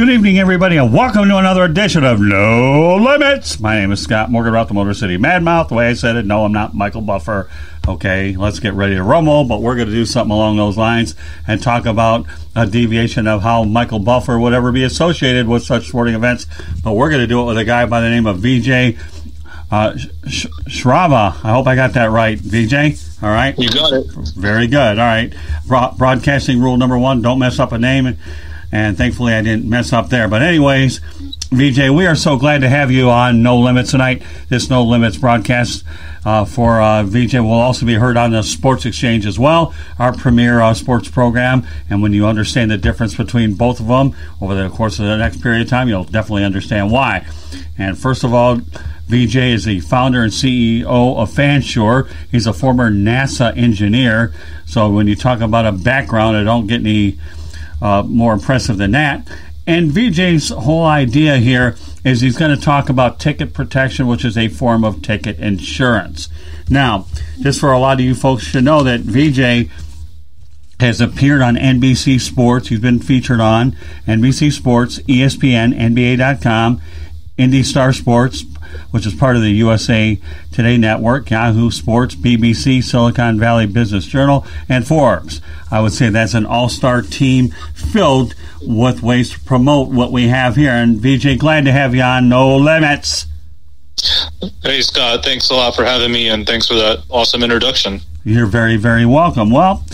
Good evening, everybody, and welcome to another edition of No Limits. My name is Scott Morganroth the Motor City Madmouth. The way I said it, no, I'm not Michael Buffer. Okay, let's get ready to rumble, but we're going to do something along those lines and talk about a deviation of how Michael Buffer would ever be associated with such sporting events. But we're going to do it with a guy by the name of VJ uh, Sh- Shravah. I hope I got that right, VJ. All right, you got it. Very good. All right, Bro- broadcasting rule number one: don't mess up a name and thankfully I didn't mess up there. But anyways, VJ, we are so glad to have you on No Limits tonight. This No Limits broadcast uh, for uh, VJ will also be heard on the Sports Exchange as well, our premier uh, sports program. And when you understand the difference between both of them over the course of the next period of time, you'll definitely understand why. And first of all, VJ is the founder and CEO of Fansure. He's a former NASA engineer. So when you talk about a background, I don't get any uh, more impressive than that. And VJ's whole idea here is he's going to talk about ticket protection, which is a form of ticket insurance. Now, just for a lot of you folks should know that VJ has appeared on NBC Sports. He's been featured on NBC Sports, ESPN, NBA.com, Indy Star Sports, which is part of the USA Today Network, Yahoo Sports, BBC, Silicon Valley Business Journal, and Forbes. I would say that's an all star team filled with ways to promote what we have here. And VJ, glad to have you on No Limits. Hey, Scott, thanks a lot for having me, and thanks for that awesome introduction. You're very, very welcome. Well,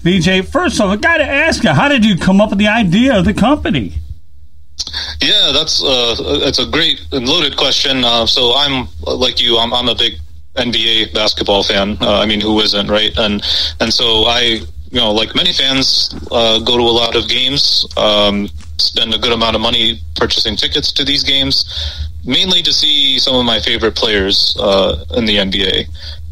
VJ, first of all, I got to ask you, how did you come up with the idea of the company? Yeah, that's uh, that's a great and loaded question. Uh, so I'm like you. I'm, I'm a big NBA basketball fan. Uh, I mean, who isn't, right? And and so I, you know, like many fans, uh, go to a lot of games, um, spend a good amount of money purchasing tickets to these games, mainly to see some of my favorite players uh, in the NBA.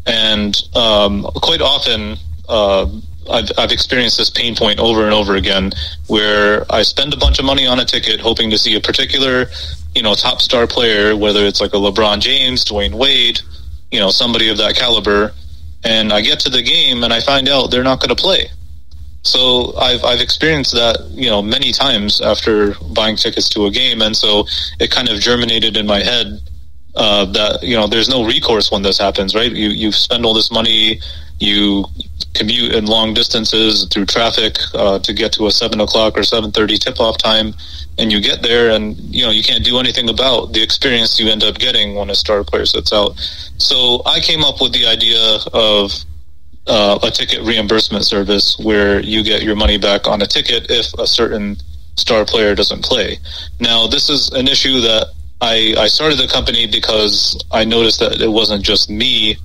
And um, quite often, uh, I've, I've experienced this pain point over and over again where I spend a bunch of money on a ticket hoping to see a particular, you know, top star player, whether it's like a LeBron James, Dwyane Wade, you know, somebody of that caliber. And I get to the game and I find out they're not going to play. So I've, I've experienced that, you know, many times after buying tickets to a game. And so it kind of germinated in my head uh, that, you know, there's no recourse when this happens, right? You, you spend all this money, you commute in long distances through traffic uh, to get to a seven o'clock or seven thirty tip off time, and you get there, and you know you can't do anything about the experience you end up getting when a star player sits out. So I came up with the idea of uh, a ticket reimbursement service where you get your money back on a ticket if a certain star player doesn't play. Now this is an issue that I, I started the company because I noticed that it wasn't just me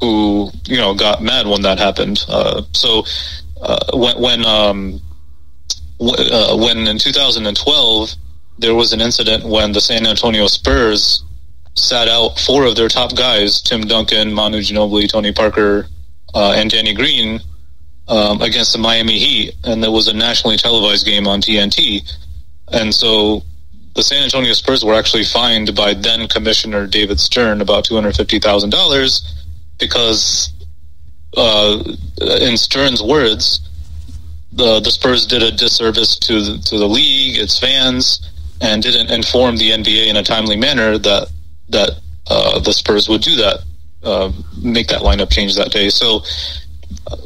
who you know got mad when that happened. Uh, so uh, when when um, w- uh, when in 2012 there was an incident when the San Antonio Spurs sat out four of their top guys: Tim Duncan, Manu Ginobili, Tony Parker, uh, and Danny Green. Um, against the Miami Heat, and there was a nationally televised game on TNT, and so the San Antonio Spurs were actually fined by then Commissioner David Stern about two hundred fifty thousand dollars because, uh, in Stern's words, the the Spurs did a disservice to the, to the league, its fans, and didn't inform the NBA in a timely manner that that uh, the Spurs would do that, uh, make that lineup change that day. So.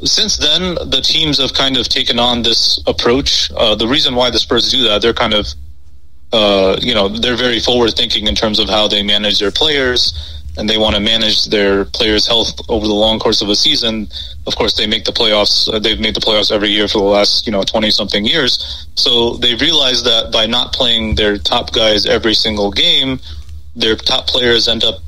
Since then, the teams have kind of taken on this approach. Uh, the reason why the Spurs do that, they're kind of uh, you know, they're very forward thinking in terms of how they manage their players and they want to manage their players' health over the long course of a season. Of course, they make the playoffs. Uh, they've made the playoffs every year for the last, you know, 20 something years. So they realize that by not playing their top guys every single game, their top players end up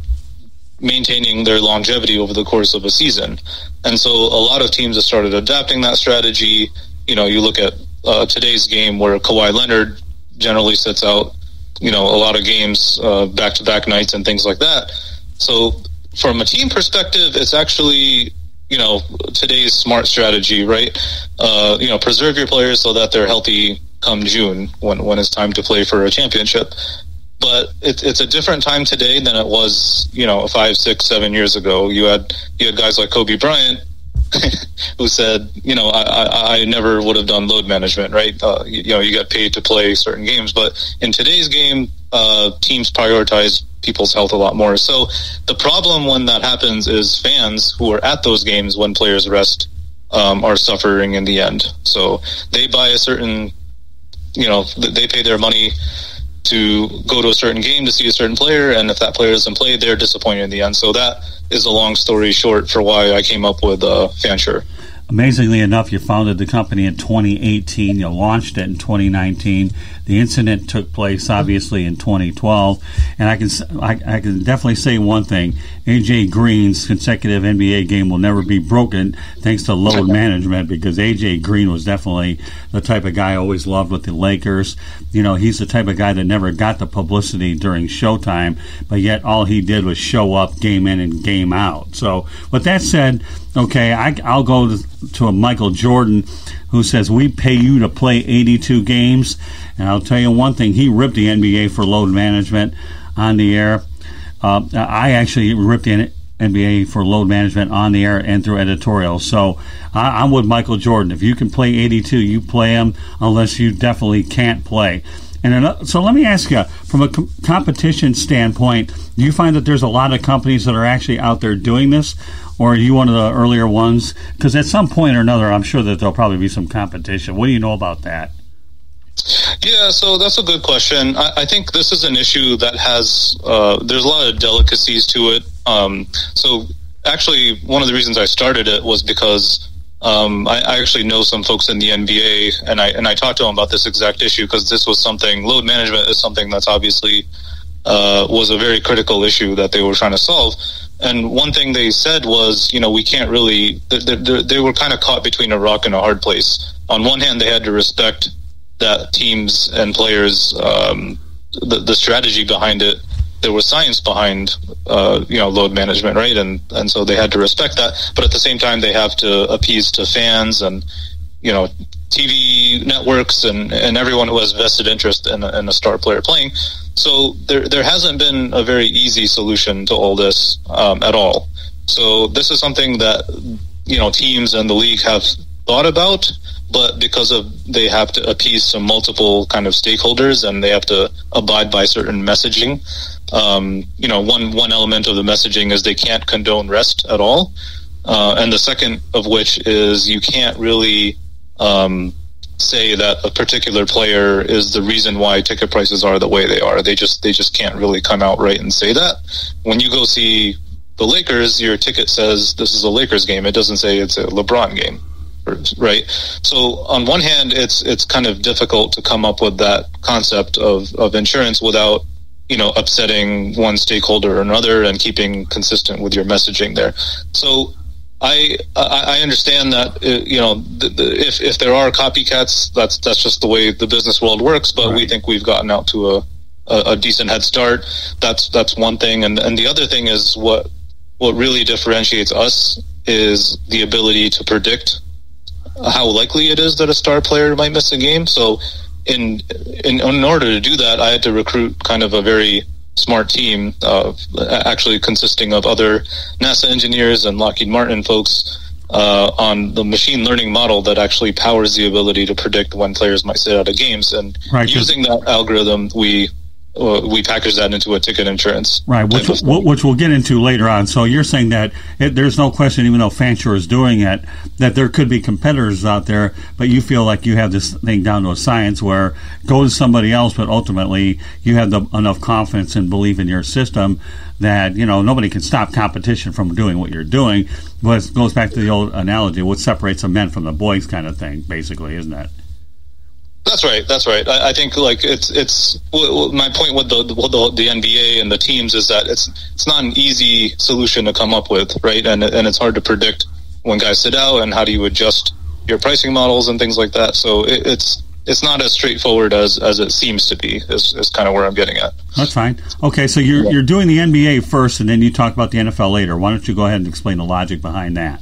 maintaining their longevity over the course of a season. And so a lot of teams have started adapting that strategy. You know, you look at uh, today's game where Kawhi Leonard generally sits out, you know, a lot of games, back to back nights and things like that. So from a team perspective, it's actually, you know, today's smart strategy, right? Uh, you know, preserve your players so that they're healthy come June when, when it's time to play for a championship. But it, it's a different time today than it was, you know, five, six, seven years ago. You had you had guys like Kobe Bryant who said, you know, I, I, I never would have done load management, right? Uh, you, you, know, you get paid to play certain games, but in today's game, uh, teams prioritize people's health a lot more. So the problem when that happens is fans who are at those games when players rest um, are suffering in the end. So they buy a certain, you know, they pay their money to go to a certain game to see a certain player, and if that player doesn't play, they're disappointed in the end. So that is a long story short for why I came up with uh, Fansure. Amazingly enough, you founded the company in 2018. You launched it in 2019. The incident took place obviously in 2012, and I can I, I, can definitely say one thing: AC Green's consecutive NBA game will never be broken thanks to load management because AC Green was definitely the type of guy I always loved with the Lakers. You know, he's the type of guy that never got the publicity during Showtime, but yet all he did was show up game in and game out. So, with that said, okay, I, will go to, to a Michael Jordan who says we pay you to play 82 games and I'll tell you one thing: he ripped the NBA for load management on the air. Uh, I actually ripped the NBA for load management on the air and through editorial. So I, am with Michael Jordan. If you can play 82, you play them, unless you definitely can't play. And so let me ask you, from a com- competition standpoint, do you find that there's a lot of companies that are actually out there doing this, or are you one of the earlier ones? Because at some point or another, I'm sure that there'll probably be some competition. What do you know about that? Yeah, so that's a good question. I, I think this is an issue that has uh, there's a lot of delicacies to it. Um, so actually, one of the reasons I started it was because um, I, I, actually know some folks in the NBA, and I and I talked to them about this exact issue because this was something load management is something that's obviously uh, was a very critical issue that they were trying to solve. And one thing they said was, you know, we can't really. They, they, they were kind of caught between a rock and a hard place. On one hand, they had to respect that teams and players um, the, the strategy behind it there was science behind uh, you know load management right? And and so they had to respect that. But at the same time they have to appease to fans and you know TV networks and and everyone who has vested interest in a, in a star player playing. So there there hasn't been a very easy solution to all this um, at all. So this is something that you know teams and the league have thought about but because of they have to appease some multiple kind of stakeholders and they have to abide by certain messaging. Um, you know, one one element of the messaging is they can't condone rest at all, uh, and the second of which is you can't really um, say that a particular player is the reason why ticket prices are the way they are. They just they just can't really come out right and say that. When you go see the Lakers, your ticket says this is a Lakers game. It doesn't say it's a LeBron game right? So on one hand, it's it's kind of difficult to come up with that concept of, of insurance without you know upsetting one stakeholder or another and keeping consistent with your messaging there. So I I understand that uh, you know if if there are copycats, that's that's just the way the business world works. But right. we think we've gotten out to a, a, a decent head start. That's that's one thing, and and the other thing is what what really differentiates us is the ability to predict how likely it is that a star player might miss a game. So, in in, in order to do that, I had to recruit kind of a very smart team, uh, actually consisting of other NASA engineers and Lockheed Martin folks. Uh, on the machine learning model that actually powers the ability to predict when players might sit out of games, and right, using that algorithm, we we package that into a ticket insurance. Right, which, which we'll get into later on. So you're saying that it, there's no question, even though Fansure is doing it, that there could be competitors out there, but you feel like you have this thing down to a science where go to somebody else, but ultimately you have the, enough confidence and belief in your system that you know nobody can stop competition from doing what you're doing. But it goes back to the old analogy: what separates the men from the boys, kind of thing, basically, isn't it? That's right. That's right. I, I, think like it's it's my point with the, with the, the NBA and the teams is that it's it's not an easy solution to come up with, right? And and it's hard to predict when guys sit out and how do you adjust your pricing models and things like that. So it, it's it's not as straightforward as, as it seems to be. Is, is kind of where I'm getting at. That's fine. Okay, so you're you're doing the NBA first, and then you talk about the NFL later. Why don't you go ahead and explain the logic behind that?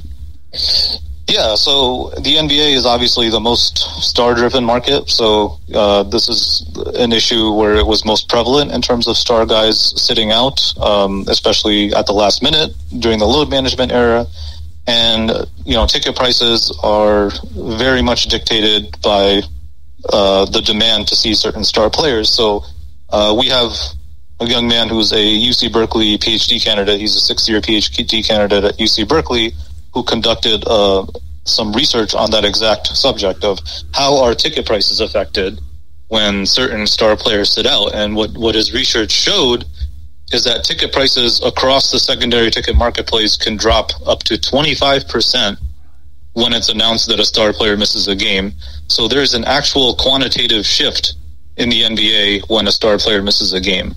Yeah, so the NBA is obviously the most star-driven market. So uh, this is an issue where it was most prevalent in terms of star guys sitting out, um, especially at the last minute during the load management era. and you know ticket prices are very much dictated by uh, the demand to see certain star players. So uh, we have a young man who's a UC Berkeley PhD candidate. He's a sixth-year PhD candidate at UC Berkeley who conducted uh, some research on that exact subject of how are ticket prices affected when certain star players sit out. And what, what his research showed is that ticket prices across the secondary ticket marketplace can drop up to 25% when it's announced that a star player misses a game. So there's an actual quantitative shift in the NBA when a star player misses a game.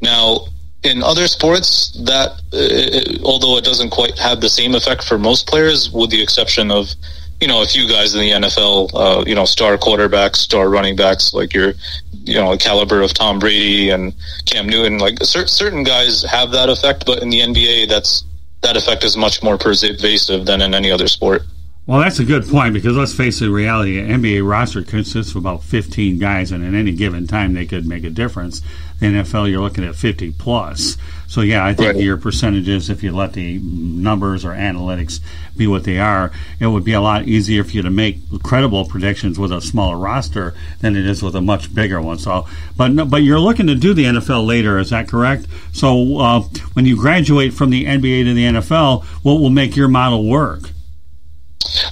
Now, in other sports, that uh, although it doesn't quite have the same effect for most players, with the exception of you know a few guys in the NFL, uh, you know star quarterbacks, star running backs, like your you know caliber of Tom Brady and Cam Newton. Like cer- certain guys have that effect, but in the NBA, that's that effect is much more pervasive than in any other sport. Well, that's a good point because let's face the reality. An NBA roster consists of about 15 guys, and at any given time, they could make a difference. The NFL, you're looking at 50 plus. So, yeah, I think right. your percentages, if you let the numbers or analytics be what they are, it would be a lot easier for you to make credible predictions with a smaller roster than it is with a much bigger one. So, but but you're looking to do the NFL later, is that correct? So, uh, when you graduate from the NBA to the NFL, what will make your model work?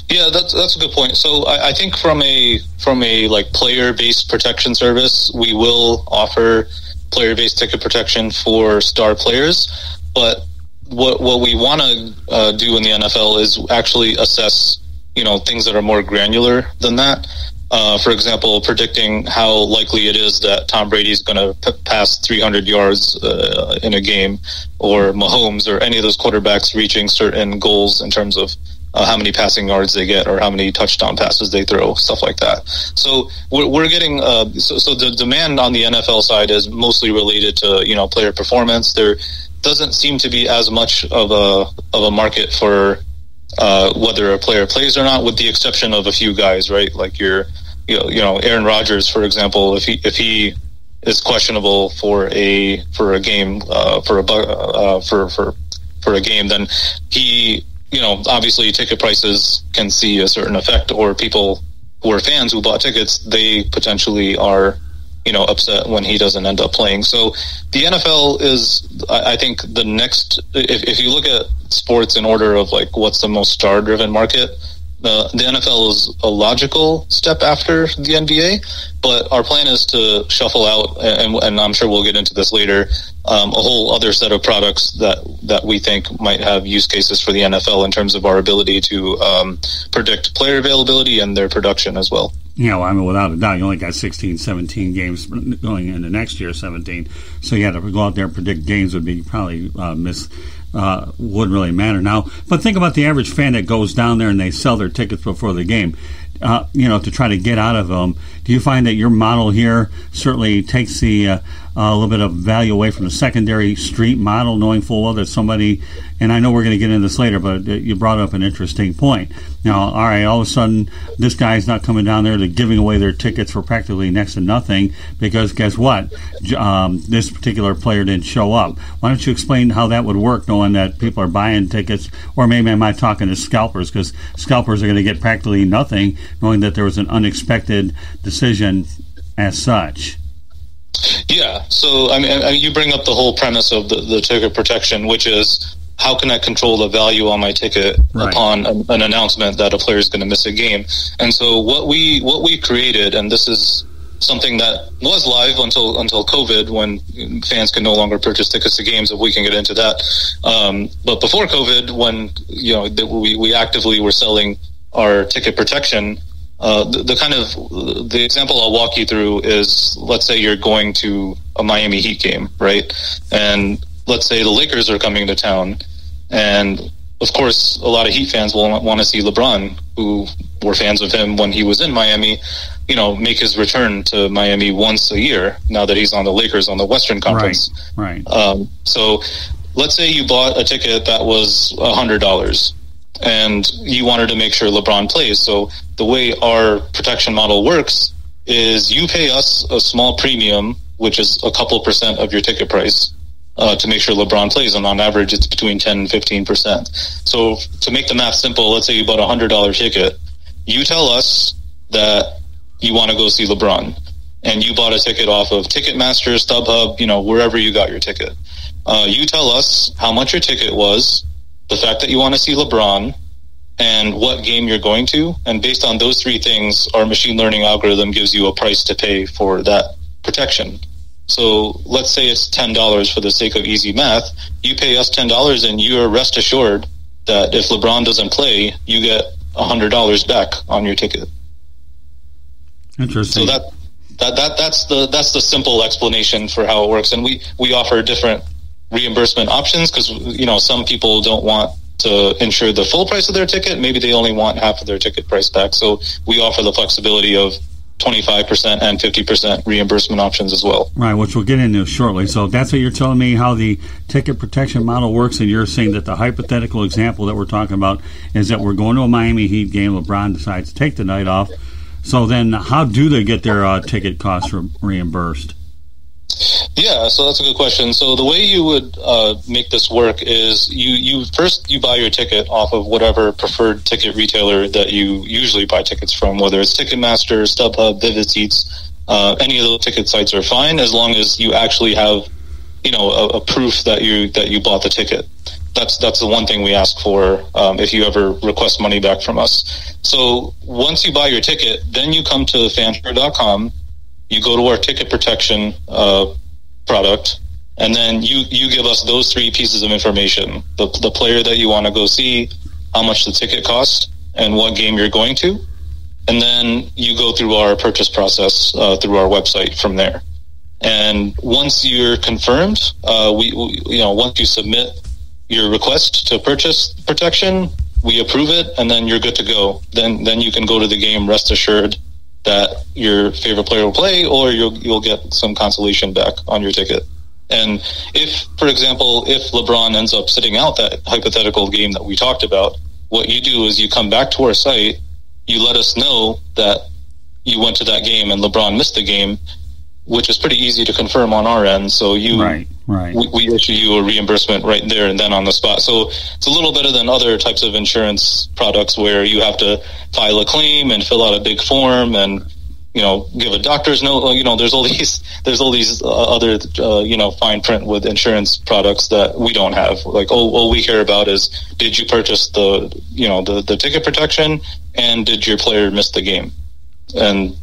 Yeah, that's that's a good point. So I, I think from a from a like player based protection service, we will offer player based ticket protection for star players, but what what we want to uh, do in the NFL is actually assess you know things that are more granular than that. Uh, for example, predicting how likely it is that Tom Brady is going to p- pass 300 yards uh, in a game, or Mahomes, or any of those quarterbacks reaching certain goals in terms of uh, how many passing yards they get or how many touchdown passes they throw, stuff like that. So we're, we're getting uh, so, so the demand on the NFL side is mostly related to you know player performance. There doesn't seem to be as much of a of a market for uh, whether a player plays or not, with the exception of a few guys, right? Like your you know, you know Aaron Rodgers, for example, if he if he is questionable for a for a game uh, for a uh, for for for a game, then he you know, obviously ticket prices can see a certain effect, or people who are fans who bought tickets, they potentially are, you know, upset when he doesn't end up playing. So the NFL is, I think, the next. If, if you look at sports in order of like what's the most star-driven market, the, the NFL is a logical step after the NBA, but our plan is to shuffle out, and, and I'm sure we'll get into this later, um, a whole other set of products that, that we think might have use cases for the NFL in terms of our ability to um, predict player availability and their production as well. Yeah, I mean, without a doubt, you only got 16, 17 games going into next year, 17. So, yeah, to go out there and predict games would be probably uh, miss uh, wouldn't really matter now. But think about the average fan that goes down there and they sell their tickets before the game. Uh, you know, to try to get out of them. Do you find that your model here certainly takes the uh, a little bit of value away from the secondary street model, knowing full well that somebody, and I know we're going to get into this later, but you brought up an interesting point. Now, all right, all of a sudden, this guy's not coming down there to giving away their tickets for practically next to nothing because guess what? Um, this particular player didn't show up. Why don't you explain how that would work, knowing that people are buying tickets, or maybe am I talking to scalpers because scalpers are going to get practically nothing, knowing that there was an unexpected decision as such. Yeah. So I mean, you bring up the whole premise of the, the ticket protection, which is how can I control the value on my ticket right. upon an, an announcement that a player is going to miss a game? And so what we what we created, and this is something that was live until until COVID, when fans can no longer purchase tickets to games. If we can get into that, um, but before COVID, when you know we we actively were selling our ticket protection uh, the, the, kind of the example I'll walk you through is let's say you're going to a Miami Heat game, right? And let's say the Lakers are coming to town, and of course, a lot of Heat fans will want to see LeBron, who were fans of him when he was in Miami, you know, make his return to Miami once a year. Now that he's on the Lakers on the Western Conference, right? right. Um, so, let's say you bought a ticket that was a hundred dollars and you wanted to make sure LeBron plays. So the way our protection model works is you pay us a small premium, which is a couple percent of your ticket price, uh, to make sure LeBron plays, and on average, it's between 10 and 15 percent. So to make the math simple, let's say you bought a hundred dollar ticket, you tell us that you want to go see LeBron, and you bought a ticket off of Ticketmaster, StubHub, you know, wherever you got your ticket. Uh, you tell us how much your ticket was, the fact that you want to see LeBron, and what game you're going to. And based on those three things, our machine learning algorithm gives you a price to pay for that protection. So let's say it's $10 for the sake of easy math. You pay us $10 and you're rest assured that if LeBron doesn't play, you get $100 back on your ticket. Interesting. So that, that, that, that's the, that's the simple explanation for how it works. And we, we offer different reimbursement options because, you know, some people don't want to insure the full price of their ticket. Maybe they only want half of their ticket price back. So we offer the flexibility of 25% and 50% reimbursement options as well. Right, which we'll get into shortly. So that's what you're telling me how the ticket protection model works, and you're saying that the hypothetical example that we're talking about is that we're going to a Miami Heat game. LeBron decides to take the night off. So then, how do they get their uh, ticket costs re- reimbursed? Yeah, so that's a good question. So the way you would uh, make this work is you you first you buy your ticket off of whatever preferred ticket retailer that you usually buy tickets from, whether it's Ticketmaster, StubHub, Vivid Seats, uh, any of those ticket sites are fine as long as you actually have you know a, a, proof that you that you bought the ticket. That's that's the one thing we ask for um, if you ever request money back from us. So once you buy your ticket, then you come to fansure.com you go to our ticket protection uh, product, and then you you give us those three pieces of information: the the player that you want to go see, how much the ticket costs, and what game you're going to, and then you go through our purchase process uh, through our website from there. And once you're confirmed, uh, we, we you know once you submit your request to purchase protection, we approve it, and then you're good to go. Then then you can go to the game, rest assured that your favorite player will play, or you'll you'll get some consolation back on your ticket. And if, for example, if LeBron ends up sitting out that hypothetical game that we talked about, what you do is you come back to our site, you let us know that you went to that game and LeBron missed the game, which is pretty easy to confirm on our end. So you, right, right. We, we, issue you a reimbursement right there and then on the spot. So it's a little better than other types of insurance products where you have to file a claim and fill out a big form and you know give a doctor's note. You know, there's all these there's all these uh, other uh, you know fine print with insurance products that we don't have. Like all, all we care about is did you purchase the you know the the ticket protection and did your player miss the game and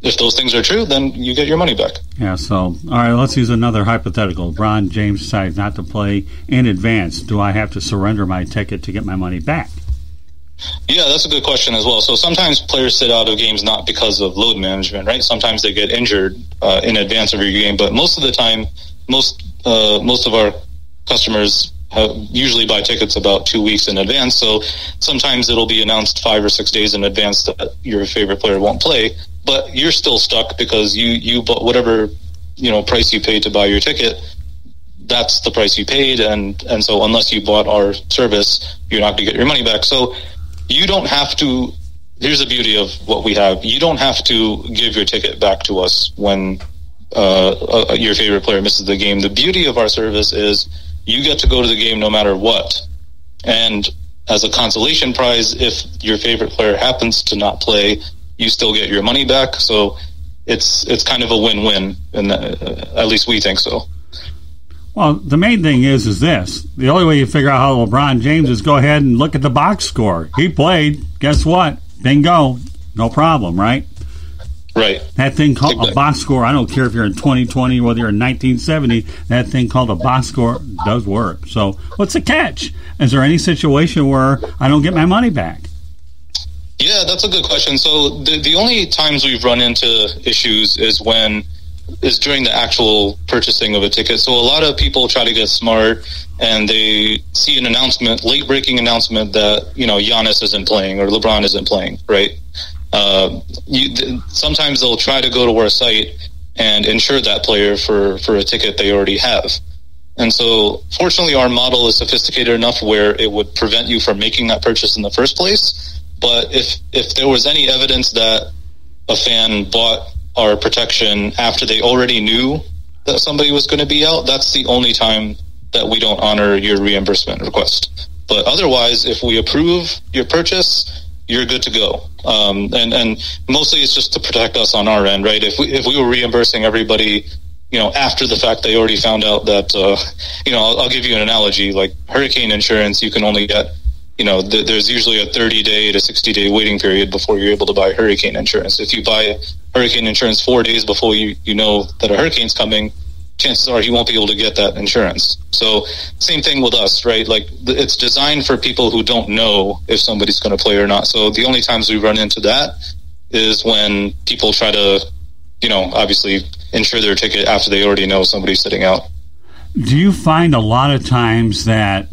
if those things are true, then you get your money back. Yeah. So, all right, let's use another hypothetical. LeBron James decides not to play in advance. Do I have to surrender my ticket to get my money back? Yeah, that's a good question as well. So sometimes players sit out of games not because of load management, right? Sometimes they get injured uh, in advance of your game, but most of the time, most uh, most of our customers have, usually buy tickets about two weeks in advance. So sometimes it'll be announced five or six days in advance that your favorite player won't play but you're still stuck because you you bought whatever you know price you paid to buy your ticket that's the price you paid. And and so unless you bought our service you're not going to get your money back. So you don't have to here's the beauty of what we have. You don't have to give your ticket back to us when uh, uh, your favorite player misses the game. The beauty of our service is you get to go to the game no matter what. And as a consolation prize if your favorite player happens to not play you still get your money back. So it's it's kind of a win-win, and uh, at least we think so. Well, the main thing is is this: the only way you figure out how LeBron James is go ahead and look at the box score. He played. Guess what? Bingo. No problem, right? Right. That thing called exactly. a box score. I don't care if you're in 2020, whether you're in 1970. That thing called a box score does work. So, what's the catch? Is there any situation where I don't get my money back? Yeah, that's a good question. So the the only times we've run into issues is when is during the actual purchasing of a ticket. So a lot of people try to get smart and they see an announcement, late breaking announcement that you know Giannis isn't playing or LeBron isn't playing, right? Uh, you, sometimes they'll try to go to our site and insure that player for for a ticket they already have. And so, fortunately, our model is sophisticated enough where it would prevent you from making that purchase in the first place. But if if there was any evidence that a fan bought our protection after they already knew that somebody was going to be out, that's the only time that we don't honor your reimbursement request. But otherwise, if we approve your purchase, you're good to go. Um, and and mostly it's just to protect us on our end, right? If we if we were reimbursing everybody, you know, after the fact, they already found out that, uh, you know, I'll, I'll, give you an analogy. Like hurricane insurance, you can only get, you know, th- there's usually a 30 day to 60 day waiting period before you're able to buy hurricane insurance. If you buy hurricane insurance four days before you you know that a hurricane's coming, chances are he won't be able to get that insurance. So same thing with us, right? Like it's designed for people who don't know if somebody's going to play or not. So the only times we run into that is when people try to, you know, obviously insure their ticket after they already know somebody's sitting out. Do you find a lot of times that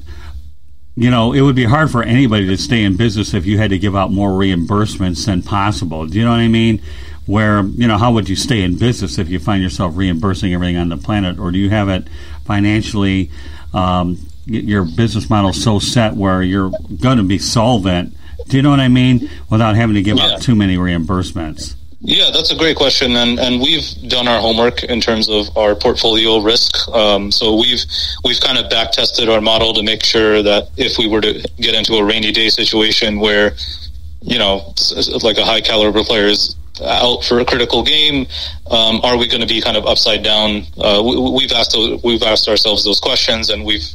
you know, it would be hard for anybody to stay in business if you had to give out more reimbursements than possible. Do you know what I mean? where you know how would you stay in business if you find yourself reimbursing everything on the planet, or do you have it financially? Um, your business model so set where you're going to be solvent. Do you know what I mean? Without having to give yeah. out too many reimbursements. Yeah, that's a great question, and and we've done our homework in terms of our portfolio risk. Um, so we've we've kind of back tested our model to make sure that if we were to get into a rainy day situation where you know like a high caliber player is out for a critical game? Um, are we going to be kind of upside down? Uh, we, have asked we've asked ourselves those questions, and we've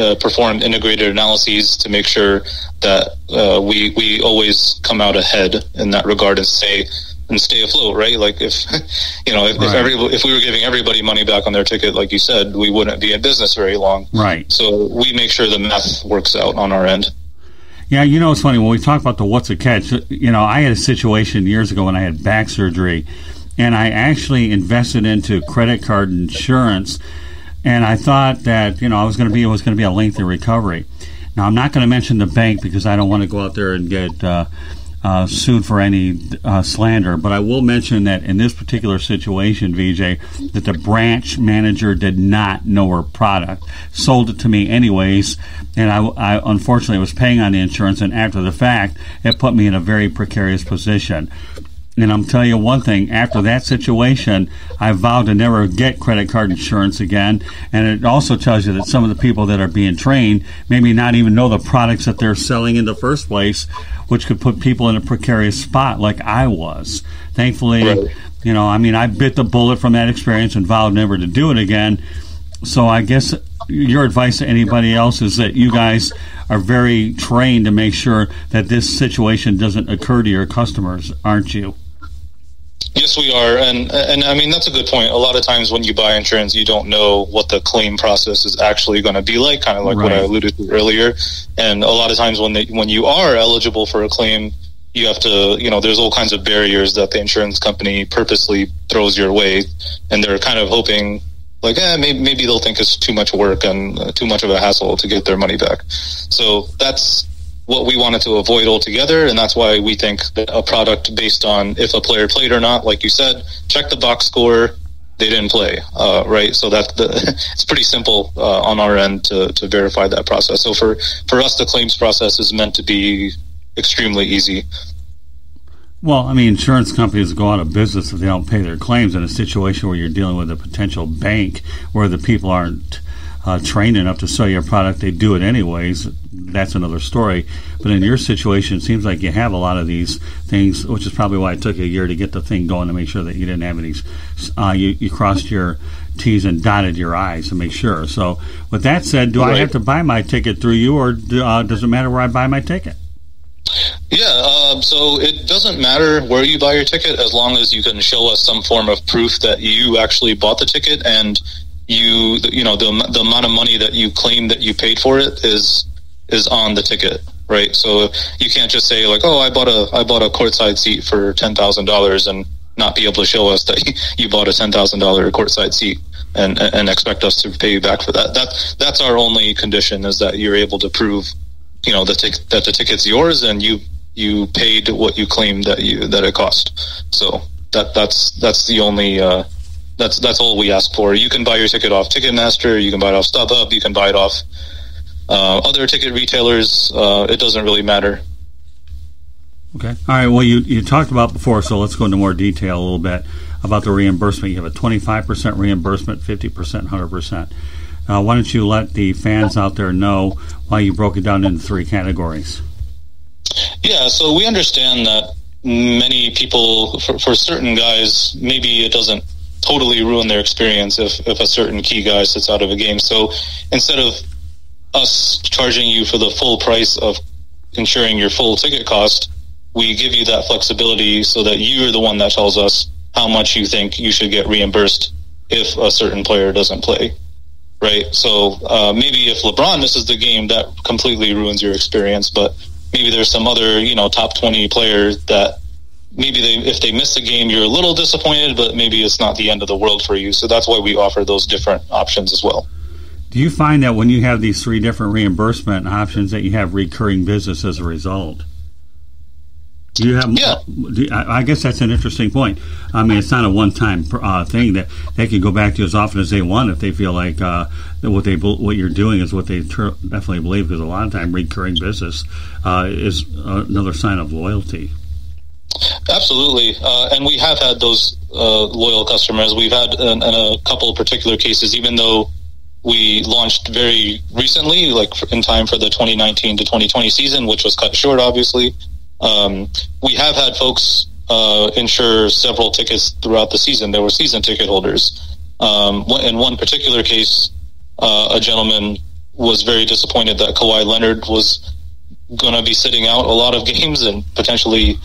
uh, performed integrated analyses to make sure that uh, we we always come out ahead in that regard and stay and stay afloat. Right? Like if you know if, right. if every if we were giving everybody money back on their ticket, like you said, we wouldn't be in business very long. Right. So we make sure the math works out on our end. Yeah, you know, it's funny when we talk about the what's a catch. You know, I had a situation years ago when I had back surgery, and I actually invested into credit card insurance, and I thought that you know I was going to be it was going to be a lengthy recovery. Now I'm not going to mention the bank because I don't want to go out there and get uh, uh, sued for any uh, slander, but I will mention that in this particular situation, VJ, that the branch manager did not know her product, sold it to me anyways, and I, I unfortunately was paying on the insurance, and after the fact, it put me in a very precarious position. And I'm telling you one thing, after that situation, I vowed to never get credit card insurance again. And it also tells you that some of the people that are being trained maybe not even know the products that they're selling in the first place, which could put people in a precarious spot like I was. Thankfully, right. you know, I mean, I bit the bullet from that experience and vowed never to do it again. So I guess your advice to anybody else is that you guys are very trained to make sure that this situation doesn't occur to your customers, aren't you? Yes, we are, and and I mean that's a good point. A lot of times when you buy insurance, you don't know what the claim process is actually going to be like, kind of like right. what I alluded to earlier. And a lot of times when they, when you are eligible for a claim, you have to, you know, there's all kinds of barriers that the insurance company purposely throws your way, and they're kind of hoping, like, eh, maybe, maybe they'll think it's too much work and uh, too much of a hassle to get their money back. So that's what we wanted to avoid altogether, and that's why we think that a product based on if a player played or not, like you said, check the box score, they didn't play, uh, right? So that the, it's pretty simple uh, on our end to, to verify that process. So for for us, the claims process is meant to be extremely easy. Well, I mean, insurance companies go out of business if they don't pay their claims in a situation where you're dealing with a potential bank where the people aren't uh, trained enough to sell your product, they do it anyways. That's another story. But in your situation, it seems like you have a lot of these things, which is probably why it took a year to get the thing going to make sure that you didn't have any. Uh, you, you crossed your T's and dotted your I's to make sure. So, with that said, do right. I have to buy my ticket through you, or uh, does it matter where I buy my ticket? Yeah, uh, so it doesn't matter where you buy your ticket as long as you can show us some form of proof that you actually bought the ticket and you you know the the amount of money that you claim that you paid for it is is on the ticket, right? So you can't just say like, oh, I bought a I bought a courtside seat for ten thousand dollars and not be able to show us that you bought a ten thousand dollar courtside seat and and expect us to pay you back for that. That that's our only condition is that you're able to prove, you know, the tic- that the ticket's yours and you you paid what you claimed that you that it cost. So that that's that's the only uh, that's that's all we ask for. You can buy your ticket off Ticketmaster. You can buy it off StubHub. You can buy it off uh, other ticket retailers. Uh, it doesn't really matter. Okay. All right. Well, you, you talked about before, so let's go into more detail a little bit. about the reimbursement. You have a 25% reimbursement, 50%, 100%. Uh, why don't you let the fans out there know why you broke it down into three categories? Yeah, so we understand that many people, for, for certain guys, maybe it doesn't totally ruin their experience if, if a certain key guy sits out of a game. So instead of us charging you for the full price of insuring your full ticket cost, we give you that flexibility so that you're the one that tells us how much you think you should get reimbursed if a certain player doesn't play. Right. So uh, maybe if LeBron misses the game, that completely ruins your experience. But maybe there's some other, you know, top 20 players that maybe they, if they miss a game, you're a little disappointed, but maybe it's not the end of the world for you. So that's why we offer those different options as well. Do you find that when you have these three different reimbursement options that you have recurring business as a result? Do you have? Yeah. I guess that's an interesting point. I mean, it's not a one-time uh, thing that they can go back to as often as they want if they feel like uh, what they what you're doing is what they ter- definitely believe. Because a lot of time, recurring business uh, is another sign of loyalty. Absolutely, uh, and we have had those uh, loyal customers. We've had in, a couple of particular cases, even though we launched very recently, like in time for the 2019 to 2020 season, which was cut short, obviously. Um, we have had folks uh, insure several tickets throughout the season. There were season ticket holders. Um, in one particular case, uh, a gentleman was very disappointed that Kawhi Leonard was going to be sitting out a lot of games and potentially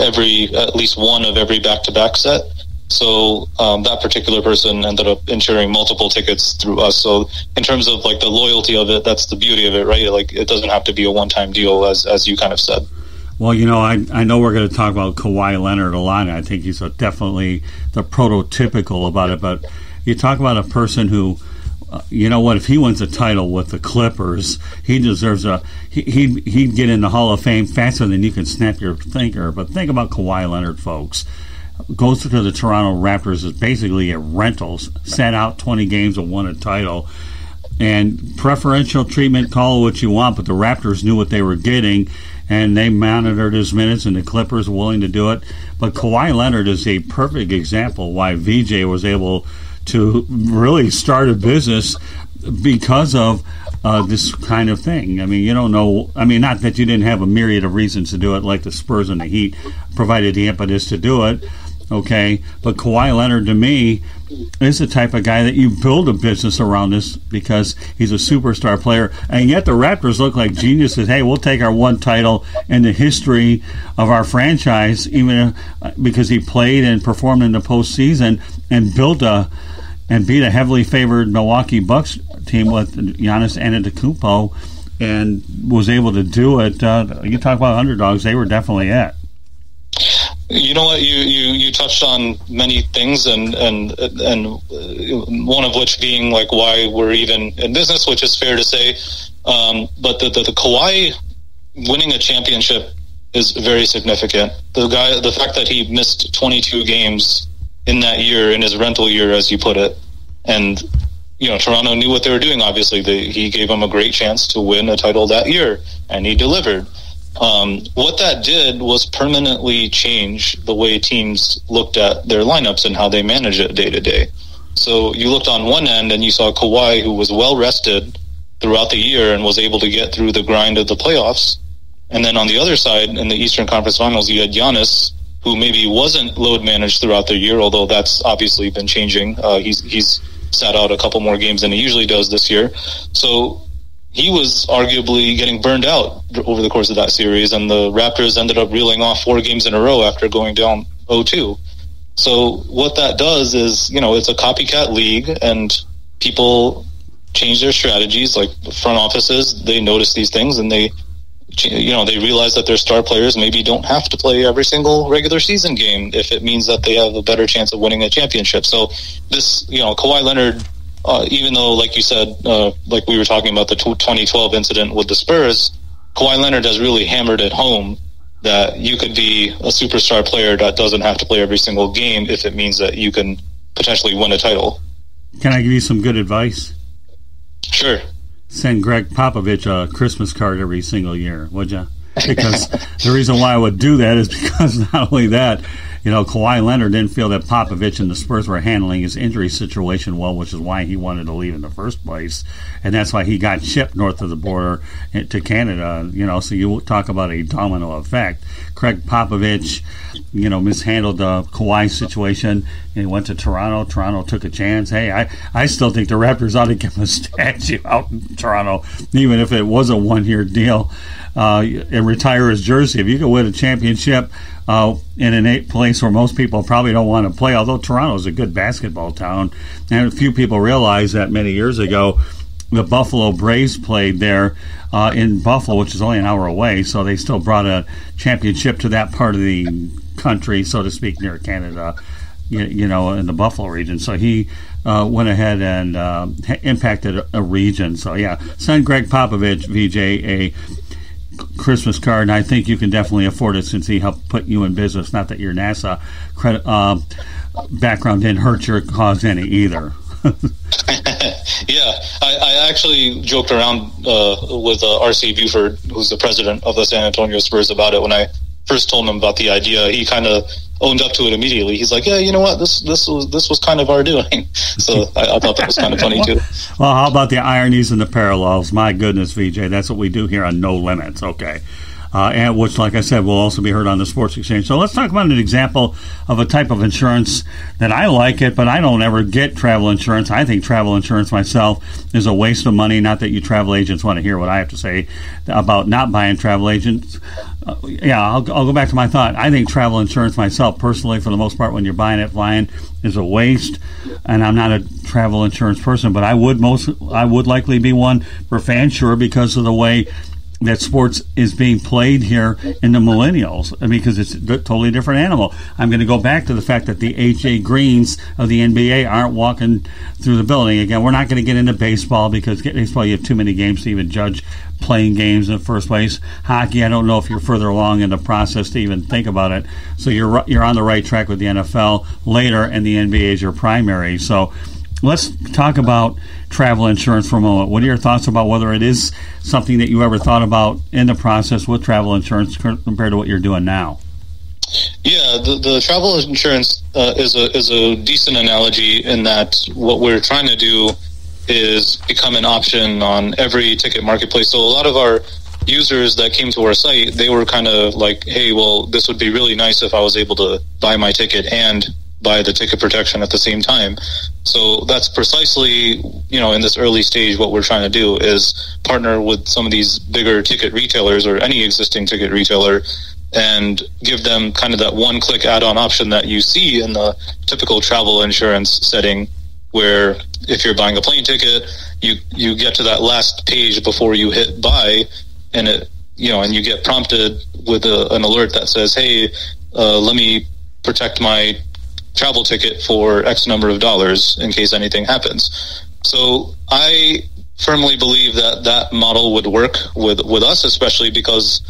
every at least one of every back-to-back set. So um, that particular person ended up insuring multiple tickets through us. So in terms of like the loyalty of it, that's the beauty of it, right? Like it doesn't have to be a one-time deal, as as you kind of said. Well, you know, I, I know we're going to talk about Kawhi Leonard a lot. I think he's definitely the prototypical about it. But you talk about a person who, uh, you know what? If he wins a title with the Clippers, he deserves a he he'd, he'd get in the Hall of Fame faster than you can snap your finger. But think about Kawhi Leonard, folks goes to the Toronto Raptors as basically a rental, sat out 20 games and won a title. And preferential treatment, call it what you want, but the Raptors knew what they were getting, and they monitored his minutes, and the Clippers were willing to do it. But Kawhi Leonard is a perfect example why VJ was able to really start a business because of uh, this kind of thing. I mean, you don't know. I mean, not that you didn't have a myriad of reasons to do it, like the Spurs and the Heat provided the impetus to do it, Okay, but Kawhi Leonard to me is the type of guy that you build a business around this because he's a superstar player, and yet the Raptors look like geniuses. Hey, we'll take our one title in the history of our franchise, even uh, because he played and performed in the postseason and built a and beat a heavily favored Milwaukee Bucks team with Giannis Antetokounmpo, and was able to do it. Uh, you talk about underdogs; they were definitely it. You know what? You, you, you touched on many things, and and and one of which being like why we're even in business, which is fair to say. Um, but the, the the Kawhi winning a championship is very significant. The guy, the fact that he missed 22 games in that year, in his rental year, as you put it, and you know Toronto knew what they were doing. Obviously, he gave them a great chance to win a title that year, and he delivered. Um, what that did was permanently change the way teams looked at their lineups and how they manage it day to day. So you looked on one end and you saw Kawhi, who was well rested throughout the year and was able to get through the grind of the playoffs. And then on the other side, in the Eastern Conference Finals, you had Giannis, who maybe wasn't load managed throughout the year, although that's obviously been changing. Uh, he's he's sat out a couple more games than he usually does this year. So he was arguably getting burned out over the course of that series, and the Raptors ended up reeling off four games in a row after going down 0-2. So what that does is, you know, it's a copycat league, and people change their strategies. Like front offices, they notice these things, and they, you know, they realize that their star players maybe don't have to play every single regular season game if it means that they have a better chance of winning a championship. So this, you know, Kawhi Leonard uh, even though, like you said, uh, like we were talking about the 2012 incident with the Spurs, Kawhi Leonard has really hammered it home that you could be a superstar player that doesn't have to play every single game if it means that you can potentially win a title. Can I give you some good advice? Sure. Send Gregg Popovich a Christmas card every single year, would you? Because the reason why I would do that is because not only that, you know, Kawhi Leonard didn't feel that Popovich and the Spurs were handling his injury situation well, which is why he wanted to leave in the first place, and that's why he got shipped north of the border to Canada. You know, so you talk about a domino effect. Gregg Popovich, you know, mishandled the Kawhi situation. He went to Toronto. Toronto took a chance. Hey, I, I still think the Raptors ought to give him a statue out in Toronto, even if it was a one year deal uh, and retire his jersey. If you could win a championship uh, in eight place where most people probably don't want to play, although Toronto is a good basketball town, and a few people realize that many years ago the Buffalo Braves played there uh, in Buffalo, which is only an hour away, so they still brought a championship to that part of the country, so to speak, near Canada. You, you know, in the Buffalo region. So he uh, went ahead and uh, impacted a region. So yeah, send Gregg Popovich, VJ, a Christmas card, and I think you can definitely afford it since he helped put you in business. Not that your NASA credit uh, background didn't hurt your cause any either. yeah, I, I, actually joked around uh, with uh, R.C. Buford, who's the president of the San Antonio Spurs, about it when I first told him about the idea. He kind of owned up to it immediately. He's like, "Yeah, you know what? This this was this was kind of our doing." So I, I thought that was kind of funny too. Well, how about the ironies and the parallels? My goodness, VJ, that's what we do here on No Limits. Okay. Uh, and which, like I said, will also be heard on the Sports Exchange. So let's talk about an example of a type of insurance that I like it, but I don't ever get travel insurance. I think travel insurance myself is a waste of money. Not that you travel agents want to hear what I have to say about not buying travel agents uh, yeah, I'll, I'll go back to my thought. I think travel insurance myself, personally, for the most part, when you're buying it, flying, is a waste. And I'm not a travel insurance person, but I would most, I would likely be one for Fansure because of the way that sports is being played here in the millennials I mean, because it's a totally different animal. I'm going to go back to the fact that the AC Greens of the NBA aren't walking through the building. Again, we're not going to get into baseball because baseball you have too many games to even judge playing games in the first place. Hockey, I don't know if you're further along in the process to even think about it. So you're you're on the right track with the NFL later, and the NBA is your primary. So let's talk about travel insurance for a moment. What are your thoughts about whether it is something that you ever thought about in the process with travel insurance compared to what you're doing now? Yeah, the, the travel insurance uh, is a is a decent analogy in that what we're trying to do is become an option on every ticket marketplace. So a lot of our users that came to our site, they were kind of like, "Hey, well, this would be really nice if I was able to buy my ticket and buy the ticket protection at the same time. So that's precisely, you know, in this early stage, what we're trying to do is partner with some of these bigger ticket retailers or any existing ticket retailer and give them kind of that one click add on option that you see in the typical travel insurance setting where if you're buying a plane ticket, you, you get to that last page before you hit buy and it, you know, and you get prompted with a, an alert that says, Hey, uh, let me protect my travel ticket for X number of dollars in case anything happens. So I firmly believe that that model would work with, with us, especially because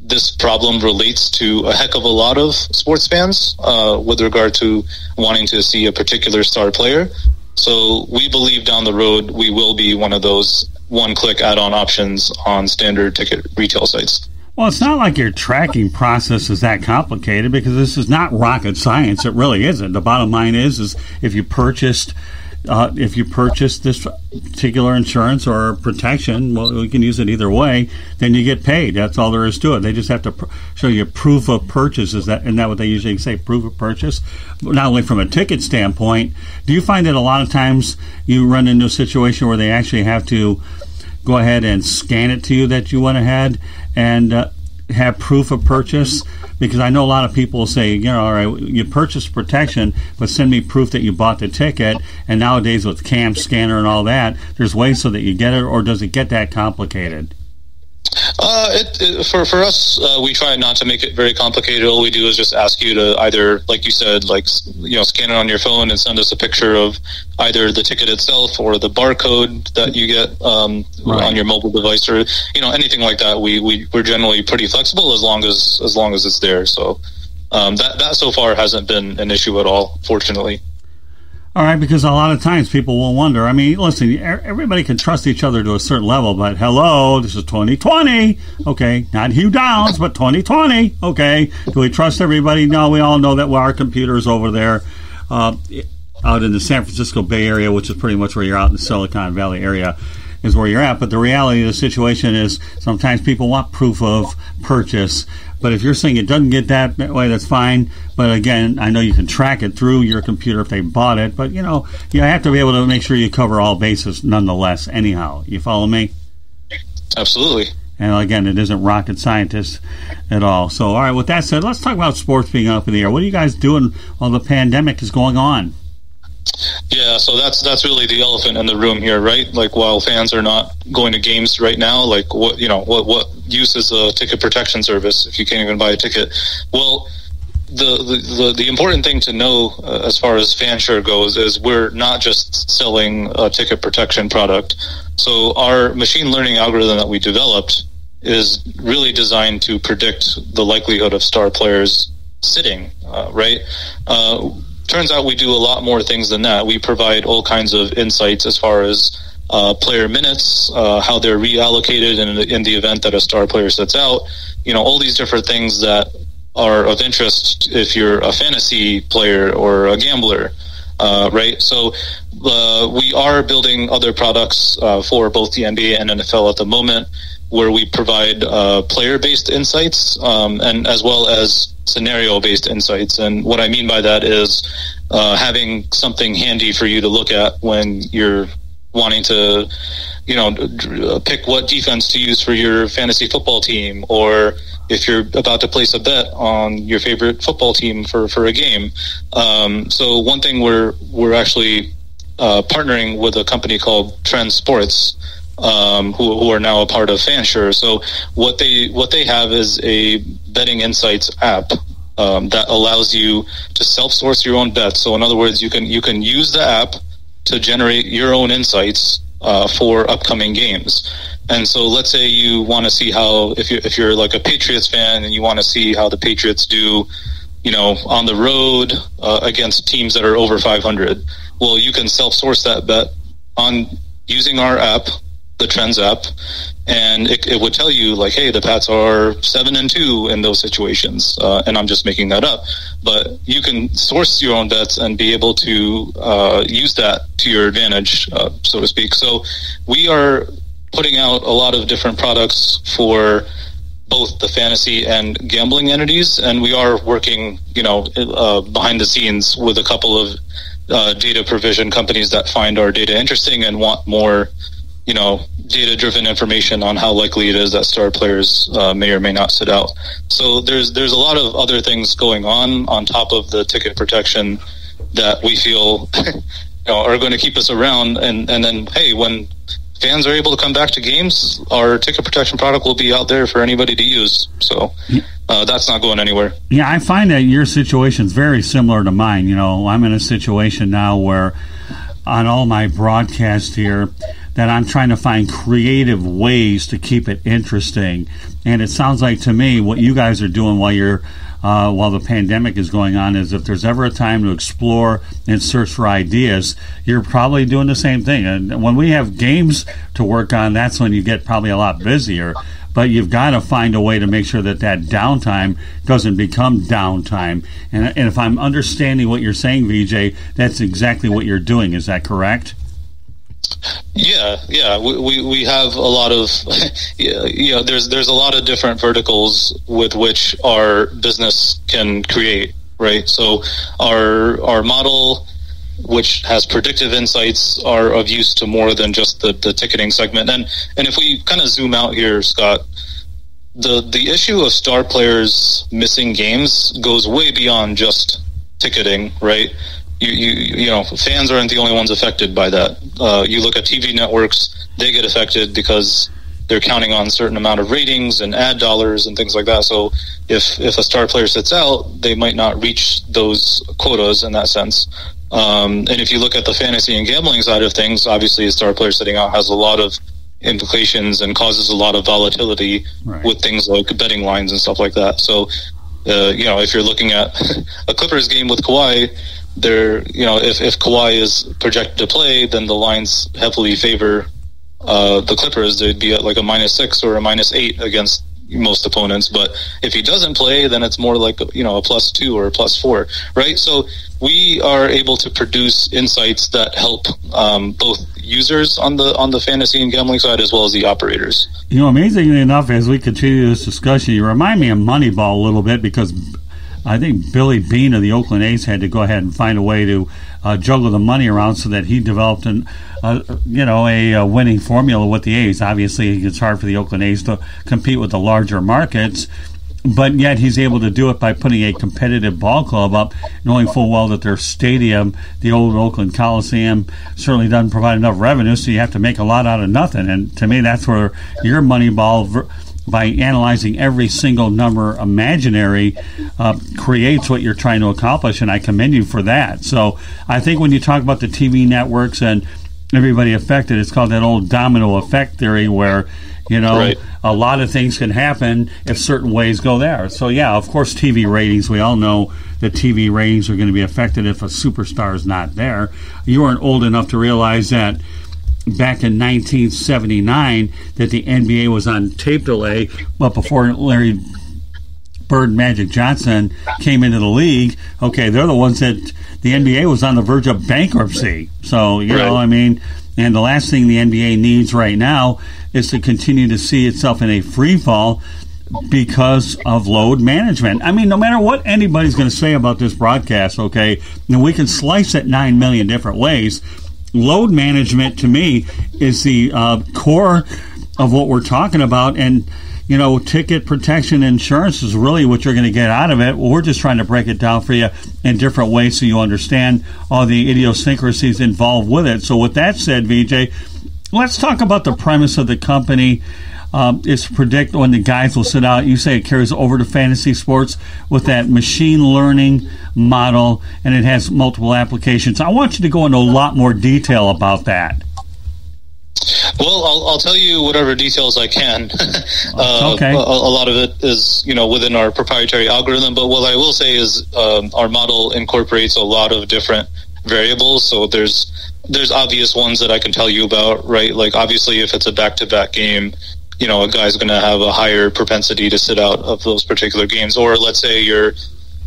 this problem relates to a heck of a lot of sports fans uh, with regard to wanting to see a particular star player. So we believe down the road we will be one of those one-click add-on options on standard ticket retail sites. Well, it's not like your tracking process is that complicated because this is not rocket science. It really isn't. The bottom line is, is if you purchased, uh, if you purchased this particular insurance or protection, well, we can use it either way. Then you get paid. That's all there is to it. They just have to pr- show you proof of purchase. Is that isn't that what they usually say? Proof of purchase. Not only from a ticket standpoint. Do you find that a lot of times you run into a situation where they actually have to go ahead and scan it to you that you went ahead and uh, have proof of purchase because I know a lot of people say, you know, all right, you purchased protection, but send me proof that you bought the ticket. And nowadays with cam scanner and all that, there's ways so that you get it, or does it get that complicated? Uh, it, it, for for us, uh, we try not to make it very complicated. All we do is just ask you to either, like you said, like you know, scan it on your phone and send us a picture of either the ticket itself or the barcode that you get um, right. on your mobile device, or you know, anything like that. We we we're generally pretty flexible as long as as long as it's there. So um, that that so far hasn't been an issue at all, fortunately. All right, because a lot of times people will wonder. I mean, listen, everybody can trust each other to a certain level, but hello, this is 2020. Okay, not Hugh Downs, but 2020. Okay, do we trust everybody? No, we all know that our computers over there, uh, out in the San Francisco Bay Area, which is pretty much where you're out in the Silicon Valley area is where you're at. But the reality of the situation is sometimes people want proof of purchase. But if you're saying it doesn't get that way, that's fine. But again, I know you can track it through your computer if they bought it. But you know, you have to be able to make sure you cover all bases nonetheless. Anyhow, you follow me? Absolutely. And again, it isn't rocket scientist at all. So, all right. With that said, let's talk about sports being up in the air. What are you guys doing while the pandemic is going on? Yeah, so that's that's really the elephant in the room here, right? Like while fans are not going to games right now, like what you know, what what use is a ticket protection service if you can't even buy a ticket? Well, the the, the, the important thing to know uh, as far as Fansure goes is we're not just selling a ticket protection product. So our machine learning algorithm that we developed is really designed to predict the likelihood of star players sitting, uh, right? Uh, turns out we do a lot more things than that. We provide all kinds of insights as far as uh, player minutes, uh, how they're reallocated in, in the event that a star player sits out. You know, all these different things that are of interest if you're a fantasy player or a gambler, uh, right? So uh, we are building other products uh, for both the NBA and NFL at the moment, where we provide uh, player-based insights um, and as well as scenario based insights. And what I mean by that is uh, having something handy for you to look at when you're wanting to, you know, uh, pick what defense to use for your fantasy football team, or if you're about to place a bet on your favorite football team for, for a game. Um, so one thing we're we're actually uh, partnering with a company called Trend Sports um, who, who, are now a part of Fansure. So what they what they have is a betting insights app um, that allows you to self source your own bets. So in other words, you can you can use the app to generate your own insights uh, for upcoming games. And so let's say you want to see how if you if you're like a Patriots fan and you want to see how the Patriots do, you know, on the road uh, against teams that are over 500. Well, you can self source that bet on using our app the Trends app, and it, it, would tell you like, hey, the Pats are seven and two in those situations, uh, and I'm just making that up. But you can source your own bets and be able to uh, use that to your advantage, uh, so to speak. So we are putting out a lot of different products for both the fantasy and gambling entities, and we are working, you know, uh, behind the scenes with a couple of uh, data provision companies that find our data interesting and want more you know, data driven information on how likely it is that star players uh, may or may not sit out. So there's there's a lot of other things going on on top of the ticket protection that we feel you know, are going to keep us around. And and then hey, when fans are able to come back to games, our ticket protection product will be out there for anybody to use. So. Uh, that's not going anywhere. Yeah, I find that your situation is very similar to mine. You know, I'm in a situation now where on all my broadcasts here, that I'm trying to find creative ways to keep it interesting. And it sounds like to me what you guys are doing while you're uh, while the pandemic is going on is if there's ever a time to explore and search for ideas, you're probably doing the same thing. And when we have games to work on, that's when you get probably a lot busier. But you've got to find a way to make sure that that downtime doesn't become downtime. And, and if I'm understanding what you're saying, VJ, that's exactly what you're doing. Is that correct? Yeah, yeah, we, we, we have a lot of, you know, there's there's a lot of different verticals with which our business can create, right? So our our model, which has predictive insights, are of use to more than just the, the ticketing segment. And and if we kind of zoom out here, Scott, the the issue of star players missing games goes way beyond just ticketing, right? You, you, you know, fans aren't the only ones affected by that. Uh, you look at TV networks; they get affected because they're counting on a certain amount of ratings and ad dollars and things like that. So if if a star player sits out, they might not reach those quotas in that sense. Um, and if you look at the fantasy and gambling side of things, obviously a star player sitting out has a lot of implications and causes a lot of volatility right. with things like betting lines and stuff like that. So, uh, you know, if you're looking at a Clippers game with Kawhi, they're you know if if Kawhi is projected to play, then the lines heavily favor uh, the Clippers. They'd be at like a minus six or a minus eight against most opponents. But if he doesn't play, then it's more like you know a plus two or a plus four, right? So we are able to produce insights that help um, both users on the on the fantasy and gambling side as well as the operators. You know, amazingly enough, as we continue this discussion, you remind me of Moneyball a little bit because I think Billy Beane of the Oakland A's had to go ahead and find a way to uh, juggle the money around so that he developed an, uh, you know, a, a, winning formula with the A's. Obviously, it's hard for the Oakland A's to compete with the larger markets, but yet he's able to do it by putting a competitive ball club up, knowing full well that their stadium, the old Oakland Coliseum, certainly doesn't provide enough revenue, so you have to make a lot out of nothing. And to me, that's where your money ball by analyzing every single number imaginary uh, creates what you're trying to accomplish, and I commend you for that. So I think when you talk about the TV networks and everybody affected, it's called that old domino effect theory where you know right. a lot of things can happen if certain ways go there. So yeah, of course, TV ratings. We all know that TV ratings are going to be affected if a superstar is not there. You weren't old enough to realize that back in 1979 that the NBA was on tape delay, but before Larry Bird Magic Johnson came into the league, okay, they're the ones that the NBA was on the verge of bankruptcy. So, you right. know, I mean, and the last thing the NBA needs right now is to continue to see itself in a free fall because of load management. I mean, no matter what anybody's going to say about this broadcast, okay, and we can slice it 9 million different ways load management to me is the uh, core of what we're talking about. And, you know, ticket protection insurance is really what you're going to get out of it. we're just trying to break it down for you in different ways so you understand all the idiosyncrasies involved with it. So, with that said, VJ, let's talk about the premise of the company um, is predict when the guys will sit out. You say it carries over to fantasy sports with that machine learning model, and it has multiple applications. I want you to go into a lot more detail about that. Well, I'll, I'll, tell you whatever details I can. uh, okay. A, a, lot of it is, you know, within our proprietary algorithm. But what I will say is, um, our model incorporates a lot of different variables. So there's there's obvious ones that I can tell you about, right? Like obviously, if it's a back to back game, you know, a guy's going to have a higher propensity to sit out of those particular games. Or let's say you're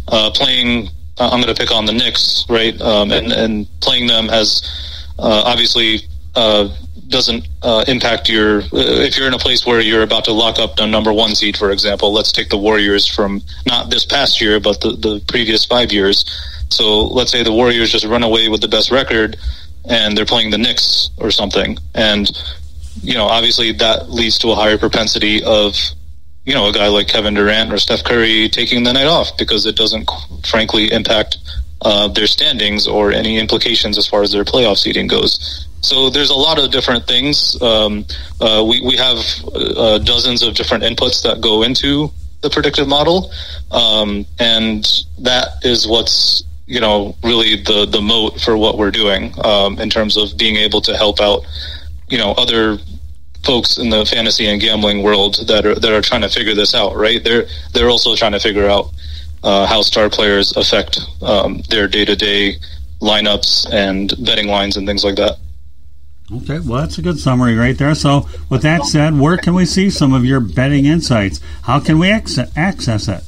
uh, playing, uh, I'm going to pick on the Knicks, right? Um, and, and playing them has uh, obviously uh, doesn't uh, impact your, uh, if you're in a place where you're about to lock up the number one seed, for example, let's take the Warriors from not this past year, but the, the previous five years. So let's say the Warriors just run away with the best record and they're playing the Knicks or something. And you know, obviously that leads to a higher propensity of, you know, a guy like Kevin Durant or Steph Curry taking the night off because it doesn't, frankly, impact uh, their standings or any implications as far as their playoff seeding goes. So there's a lot of different things. Um, uh, we we have uh, dozens of different inputs that go into the predictive model, um, and that is what's you know really the the moat for what we're doing um, in terms of being able to help out you know other folks in the fantasy and gambling world that are that are trying to figure this out, right? They're they're also trying to figure out uh, how star players affect um, their day to day lineups and betting lines and things like that. Okay, well, that's a good summary right there. So, with that said, where can we see some of your betting insights? How can we access it?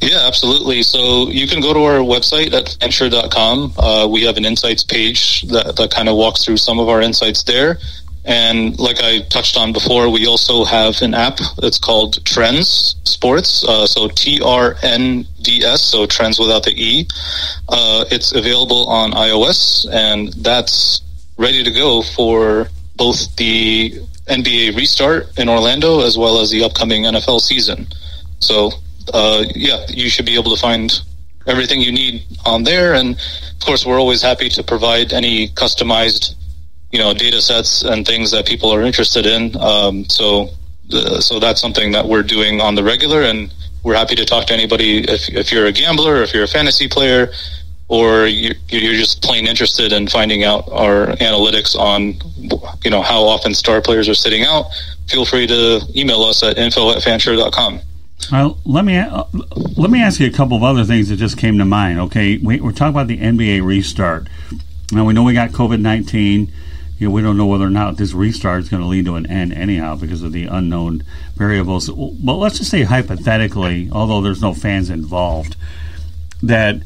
Yeah, absolutely. So you can go to our website at fansure.com. Uh, we have an insights page that, that kind of walks through some of our insights there. And like I touched on before, we also have an app that's called Trends Sports. Uh, so T R N D S, so Trends without the E. Uh, it's available on iOS, and that's ready to go for both the NBA restart in Orlando as well as the upcoming NFL season. So uh, yeah, you should be able to find everything you need on there. And of course, we're always happy to provide any customized, you know, data sets and things that people are interested in. Um, so, uh, so that's something that we're doing on the regular, and we're happy to talk to anybody if if you're a gambler, if you're a fantasy player, or you're, you're just plain interested in finding out our analytics on, you know, how often star players are sitting out. Feel free to email us at info at fansure.com. Uh, let me uh, let me ask you a couple of other things that just came to mind. Okay, we, are talking about the NBA restart. Now we know we got COVID nineteen. You know, we don't know whether or not this restart is going to lead to an end anyhow because of the unknown variables. But let's just say hypothetically, although there's no fans involved, that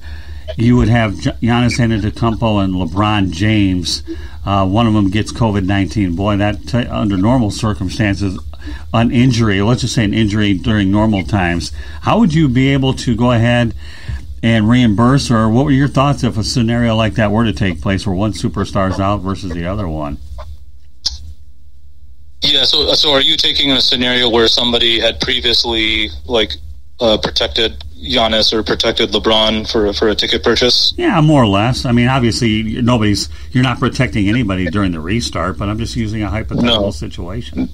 you would have Giannis Antetokounmpo and LeBron James. Uh, one of them gets COVID nineteen. Boy, that t- under normal circumstances, an injury. Let's just say an injury during normal times. How would you be able to go ahead? and reimburse, or what were your thoughts if a scenario like that were to take place, where one superstar is out versus the other one? Yeah, so so are you taking a scenario where somebody had previously like uh, protected Giannis or protected LeBron for for a ticket purchase? Yeah, more or less. I mean, obviously, nobody's you're not protecting anybody during the restart, but I'm just using a hypothetical no. situation.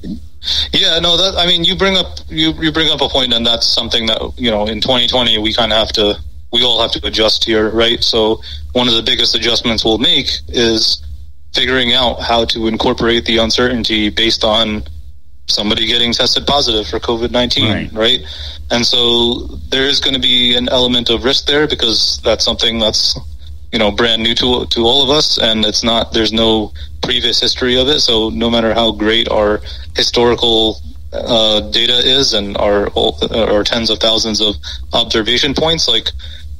Yeah, no, that I mean, you bring up you you bring up a point, and that's something that you know in 2020 we kind of have to we all have to adjust here, right? So one of the biggest adjustments we'll make is figuring out how to incorporate the uncertainty based on somebody getting tested positive for COVID 19, right. right? And so there is going to be an element of risk there because that's something that's, you know, brand new to, to all of us. And it's not, there's no previous history of it. So no matter how great our historical uh, data is and our, our tens of thousands of observation points, like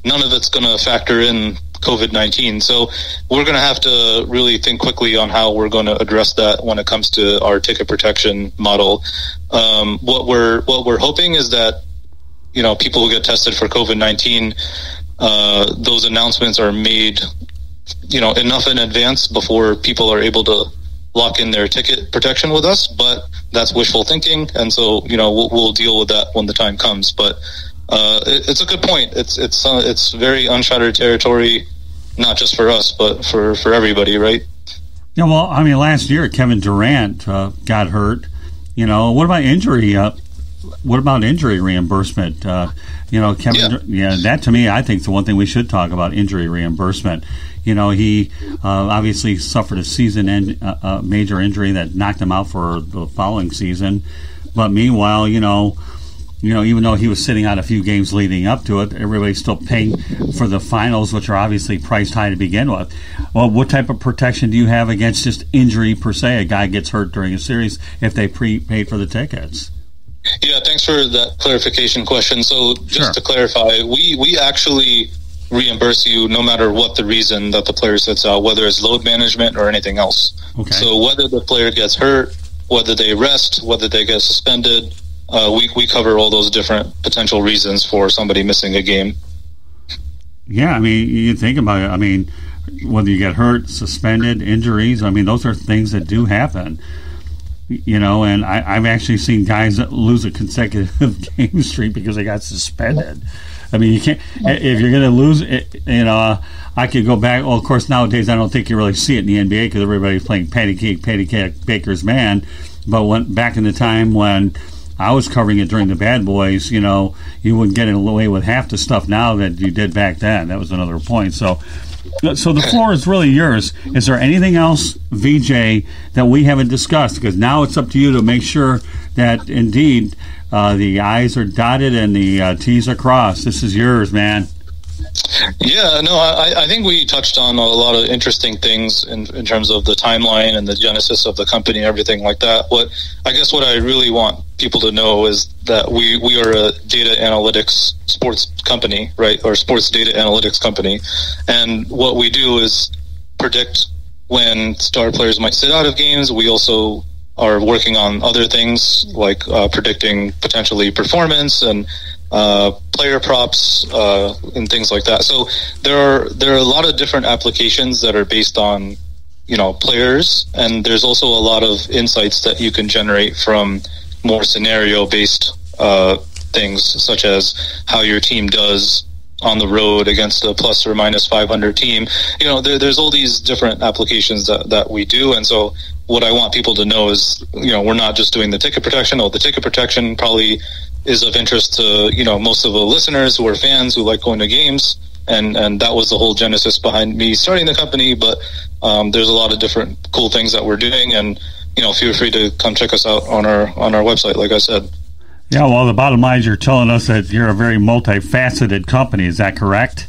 none of it's going to factor in COVID 19. So we're going to have to really think quickly on how we're going to address that when it comes to our ticket protection model. Um, what we're what we're hoping is that you know people who get tested for COVID 19, uh, those announcements are made you know enough in advance before people are able to lock in their ticket protection with us. But that's wishful thinking, and so you know we'll, we'll deal with that when the time comes. But uh, it, it's a good point. It's it's uh, it's very uncharted territory not just for us, but for, for everybody, right? Yeah, well, I mean, last year Kevin Durant uh, got hurt. You know, what about injury? Uh, what about injury reimbursement? Uh, you know, Kevin. Yeah. yeah. that to me, I think the one thing we should talk about injury reimbursement. You know, he uh, obviously suffered a season end, uh, major injury that knocked him out for the following season. But meanwhile, you know, you know, even though he was sitting out a few games leading up to it, everybody's still paying for the finals, which are obviously priced high to begin with. Well, what type of protection do you have against just injury per se? A guy gets hurt during a series if they prepaid for the tickets. Yeah, thanks for that clarification question. So, just sure. to clarify, we we actually reimburse you no matter what the reason that the player sits out, whether it's load management or anything else. Okay. So, whether the player gets hurt, whether they rest, whether they get suspended, uh, we we cover all those different potential reasons for somebody missing a game. Yeah, I mean, you think about it. I mean, whether you get hurt, suspended, injuries. I mean, those are things that do happen. You know, and I, have actually seen guys lose a consecutive game streak because they got suspended. I mean, you can't if you're going to lose. It, you know, uh, I could go back. Well, of course, nowadays I don't think you really see it in the NBA because everybody's playing patty cake, patty cake, baker's man. But when back in the time when I was covering it during the Bad Boys. You know, you wouldn't get away with half the stuff now that you did back then. That was another point. So, so the floor is really yours. Is there anything else, VJ, that we haven't discussed? Because now it's up to you to make sure that indeed uh, the I's are dotted and the uh, T's are crossed. This is yours, man. Yeah, no, I, I, think we touched on a lot of interesting things in, in terms of the timeline and the genesis of the company and everything like that. What I guess what I really want people to know is that we, we are a data analytics sports company, right, or sports data analytics company, and what we do is predict when star players might sit out of games. We also are working on other things like uh, predicting potentially performance and uh, player props uh, and things like that. So there are there are a lot of different applications that are based on you know players, and there's also a lot of insights that you can generate from more scenario based uh, things, such as how your team does on the road against a plus or minus 500 team. You know, there, there's all these different applications that, that we do. And so what I want people to know is, you know, we're not just doing the ticket protection. Oh, the ticket protection probably is of interest to you know most of the listeners who are fans who like going to games and and that was the whole genesis behind me starting the company but um, there's a lot of different cool things that we're doing and you know feel free to come check us out on our on our website like i said Yeah, well, the bottom line is you're telling us that you're a very multifaceted company. Is that correct?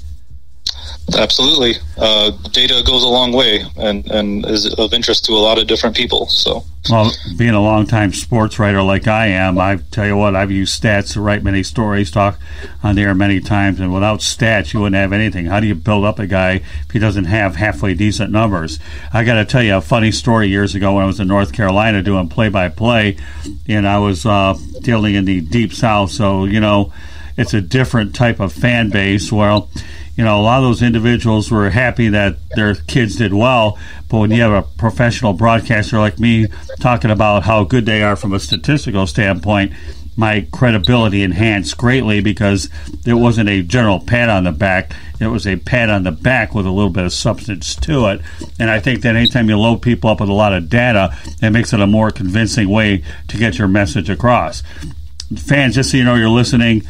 Absolutely. Uh, data goes a long way and, and is of interest to a lot of different people. So, well, being a longtime sports writer like I am, I tell you what, I've used stats to write many stories, talk on the air many times, and without stats, you wouldn't have anything. How do you build up a guy if he doesn't have halfway decent numbers? I got to tell you a funny story years ago when I was in North Carolina doing play by play, and I was uh, dealing in the deep south, so, you know, it's a different type of fan base. Well, you know, a lot of those individuals were happy that their kids did well. But when you have a professional broadcaster like me talking about how good they are from a statistical standpoint, my credibility enhanced greatly because it wasn't a general pat on the back. It was a pat on the back with a little bit of substance to it. And I think that anytime you load people up with a lot of data, it makes it a more convincing way to get your message across. Fans, just so you know, you're listening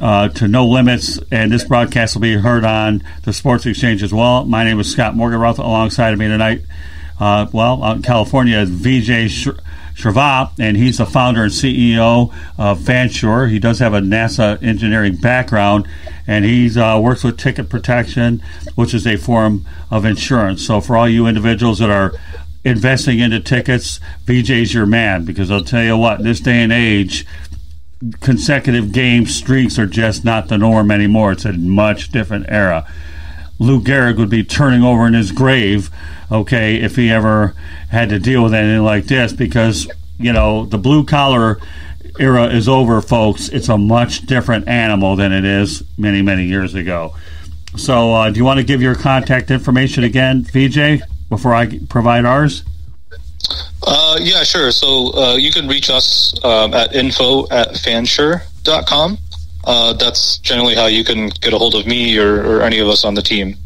uh, to No Limits, and this broadcast will be heard on the Sports Exchange as well. My name is Scott Morganroth. Alongside of me tonight, uh, well, out in California, is Vijay Shravah, and he's the founder and CEO of Fansure. He does have a NASA engineering background, and he uh, works with ticket protection, which is a form of insurance. So, for all you individuals that are investing into tickets, VJ's your man because I'll tell you what, in this day and age, consecutive game streaks are just not the norm anymore. It's a much different era. Lou Gehrig would be turning over in his grave, okay, if he ever had to deal with anything like this because, you know, the blue collar era is over, folks. It's a much different animal than it is many, many years ago. So, uh, do you want to give your contact information again, VJ, before I provide ours? Uh, yeah, sure. So uh, you can reach us um, at info at fansure.com. Uh, that's generally how you can get a hold of me or, or any of us on the team.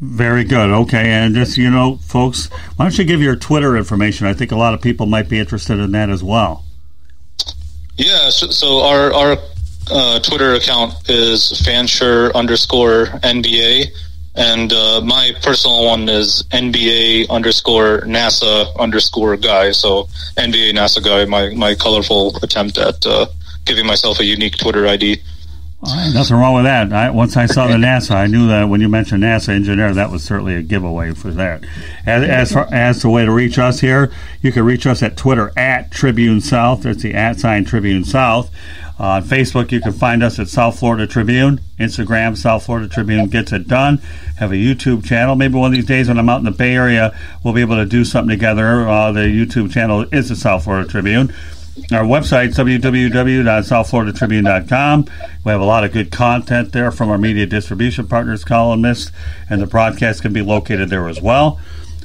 Very good. Okay, and just you know, folks, why don't you give your Twitter information? I think a lot of people might be interested in that as well. Yeah. So, so our our uh, Twitter account is fansure underscore NBA. And uh, my personal one is NBA underscore NASA underscore guy. So NBA NASA guy, my, my colorful attempt at uh, giving myself a unique Twitter ID. Nothing wrong with that. I, once I saw the NASA, I knew that when you mentioned NASA engineer, that was certainly a giveaway for that. As as, far, as the way to reach us here, you can reach us at Twitter at Tribune South. There's the at sign Tribune South. On Facebook, you can find us at South Florida Tribune. Instagram, South Florida Tribune gets it done. Have a YouTube channel. Maybe one of these days when I'm out in the Bay Area, we'll be able to do something together. Uh, the YouTube channel is the South Florida Tribune. Our website, www.southfloridatribune.com. We have a lot of good content there from our media distribution partners, columnists, and the broadcast can be located there as well.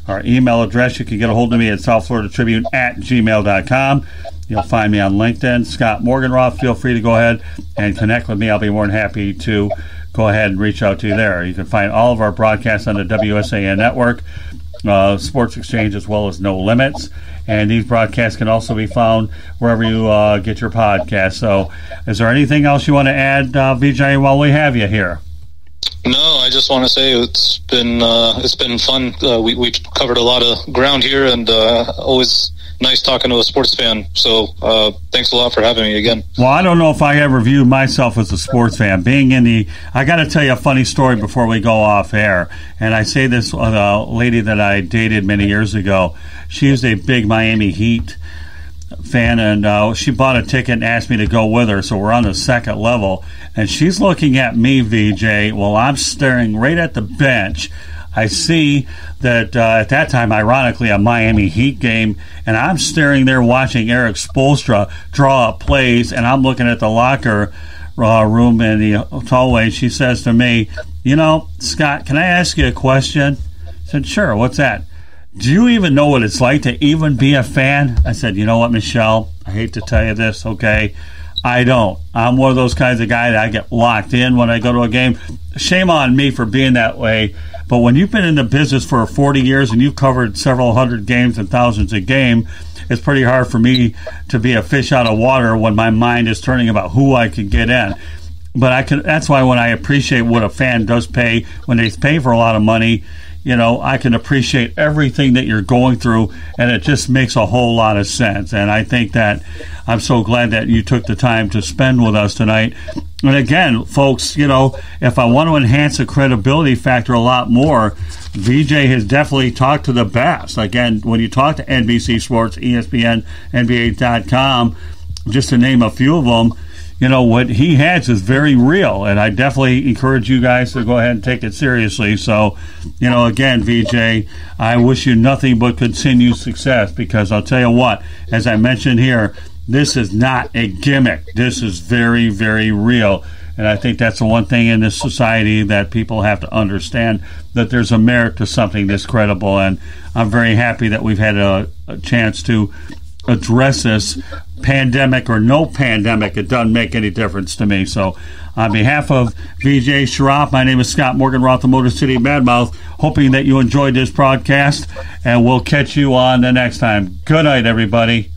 Our email address, you can get a hold of me at southfloridatribune at gmail.com. You'll find me on LinkedIn, Scott Morganroth. Feel free to go ahead and connect with me. I'll be more than happy to go ahead and reach out to you there. You can find all of our broadcasts on the WSAN network, uh, Sports Exchange, as well as No Limits. And these broadcasts can also be found wherever you uh, get your podcast. So, is there anything else you want to add, uh, Vijay, while we have you here? No, I just want to say it's been uh, it's been fun. Uh, we we covered a lot of ground here, and uh, always nice talking to a sports fan. So uh, thanks a lot for having me again. Well, I don't know if I ever viewed myself as a sports fan. Being in the, I got to tell you a funny story before we go off air. And I say this, a lady that I dated many years ago. She was a big Miami Heat fan, and uh, she bought a ticket and asked me to go with her. So we're on the second level, and she's looking at me, VJ, while I'm staring right at the bench. I see that uh, at that time, ironically, a Miami Heat game, and I'm staring there watching Erik Spoelstra draw up plays, and I'm looking at the locker uh, room in the hallway. She says to me, "You know, Scott, can I ask you a question?" I said, "Sure. What's that?" Do you even know what it's like to even be a fan? I said, You know what, Michelle? I hate to tell you this, okay? I don't. I'm one of those kinds of guys that I get locked in when I go to a game. Shame on me for being that way. But when you've been in the business for 40 years and you've covered several hundred games and thousands a game, it's pretty hard for me to be a fish out of water when my mind is turning about who I can get in. But I can. That's why when I appreciate what a fan does pay when they pay for a lot of money, you know, I can appreciate everything that you're going through, and it just makes a whole lot of sense. And I think that I'm so glad that you took the time to spend with us tonight. And again, folks, you know, if I want to enhance the credibility factor a lot more, VJ has definitely talked to the best. Again, when you talk to NBC Sports, ESPN, NBA.com, just to name a few of them, you know, what he has is very real. And I definitely encourage you guys to go ahead and take it seriously. So, you know, again, VJ, I wish you nothing but continued success because I'll tell you what, as I mentioned here, this is not a gimmick. This is very, very real. And I think that's the one thing in this society that people have to understand that there's a merit to something this credible. And I'm very happy that we've had a, a chance to address this pandemic or no pandemic, it doesn't make any difference to me. So, on behalf of VJ Sharaf, my name is Scott Morganroth, the Motor City Madmouth, hoping that you enjoyed this broadcast, and we'll catch you on the next time. Good night, everybody.